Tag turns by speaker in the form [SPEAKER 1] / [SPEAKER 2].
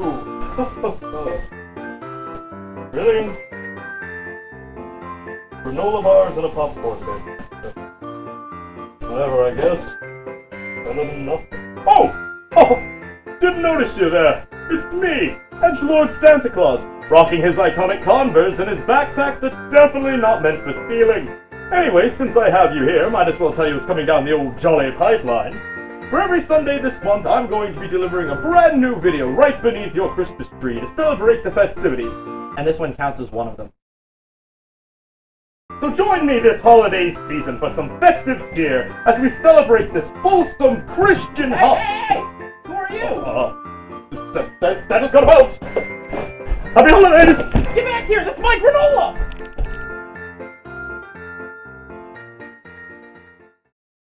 [SPEAKER 1] Really? Granola bars and a popcorn bin. Whatever, I guess. Better than nothing. Oh! Oh! Didn't notice you there. It's me, Edge Lord Santa Claus, rocking his iconic Converse and his backpack that's definitely not meant for stealing. Anyway, since I have you here, might as well tell you what's coming down the old jolly pipeline. For every Sunday this month, I'm going to be delivering a brand new video right beneath your Christmas tree to celebrate the festivities.
[SPEAKER 2] And this one counts as one of them.
[SPEAKER 1] So join me this holiday season for some festive cheer as we celebrate this wholesome Christian holiday.
[SPEAKER 2] hey, hey! Who are you?
[SPEAKER 1] Uh, that, that, that has got a bounce. Happy holidays!
[SPEAKER 2] Get back here! That's my granola!